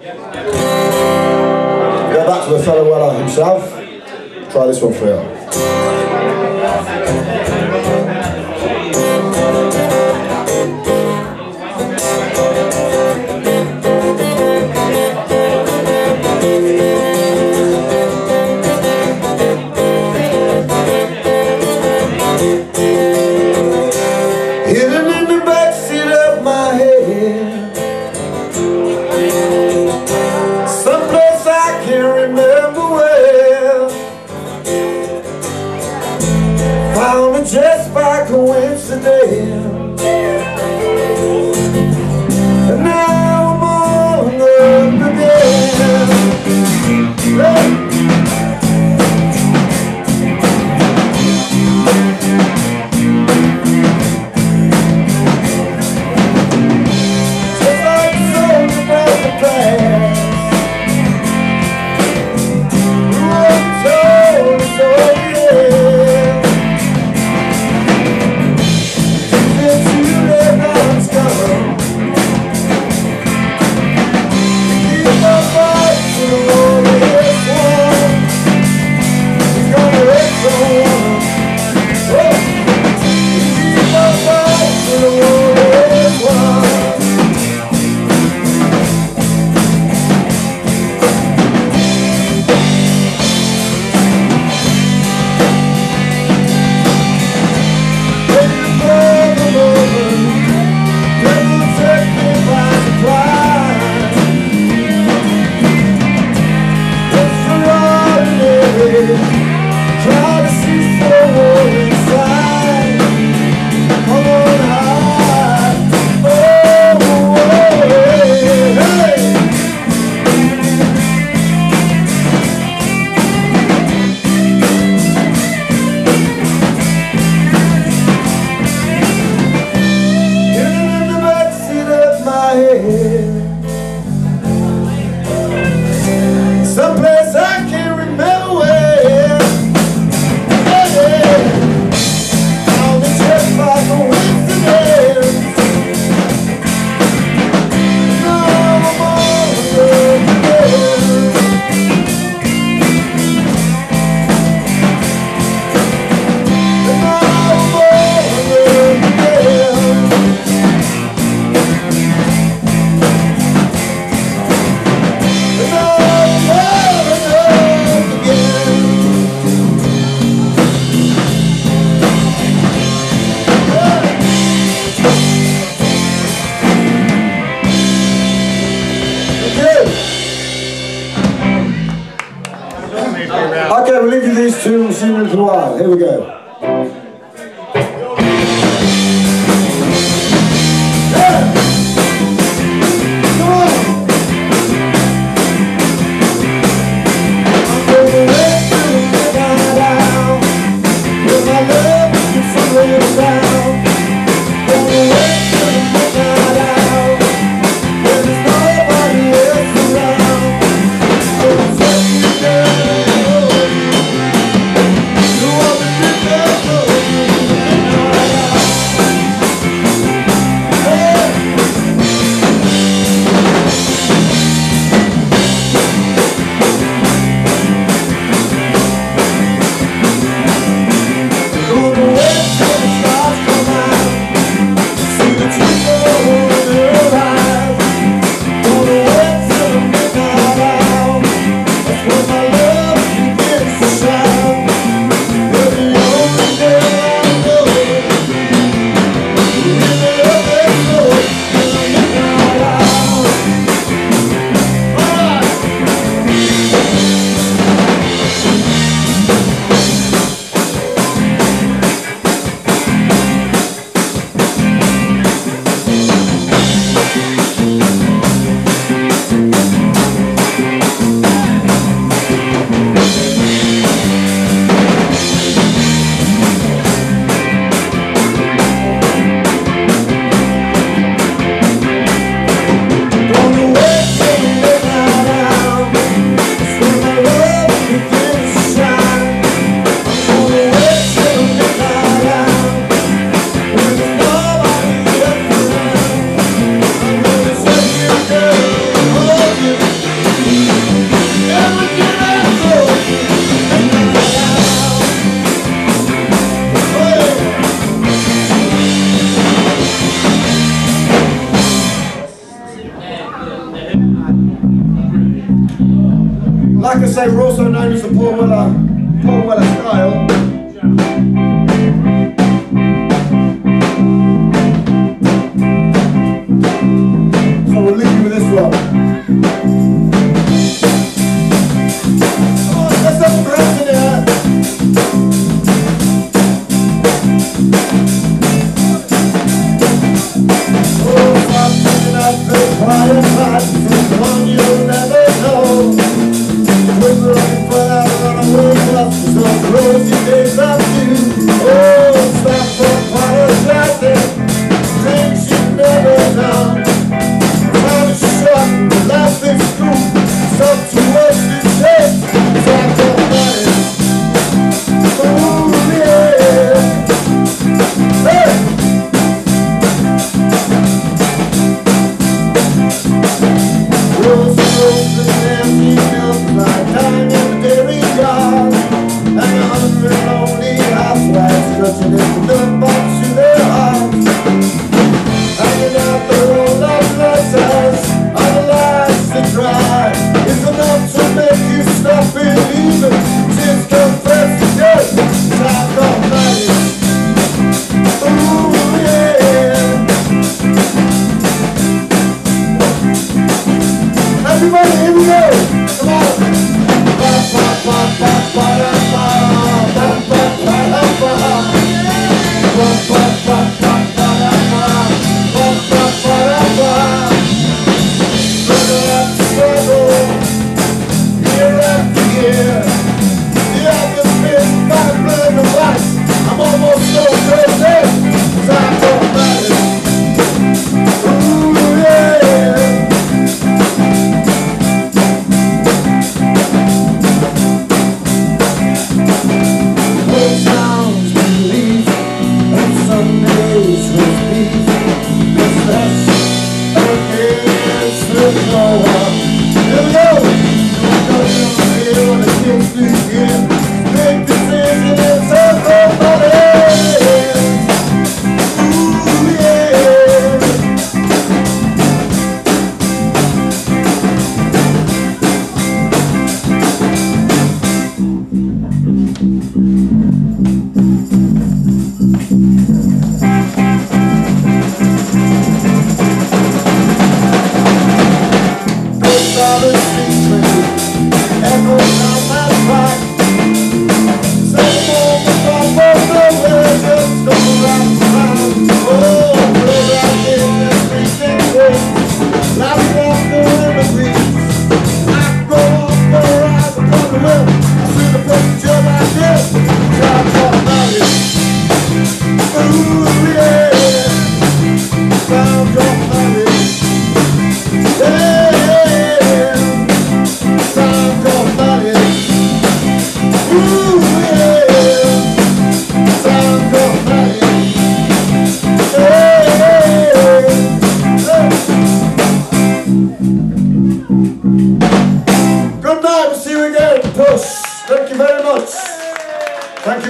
Go back to the fellow Weller himself. Try this one for you. Okay, we'll leave you these two and see you in a little while. Here we go. say Rosso known as the Paul Weller. Paul Weller.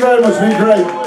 very much, been great.